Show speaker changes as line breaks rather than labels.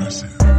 impressive.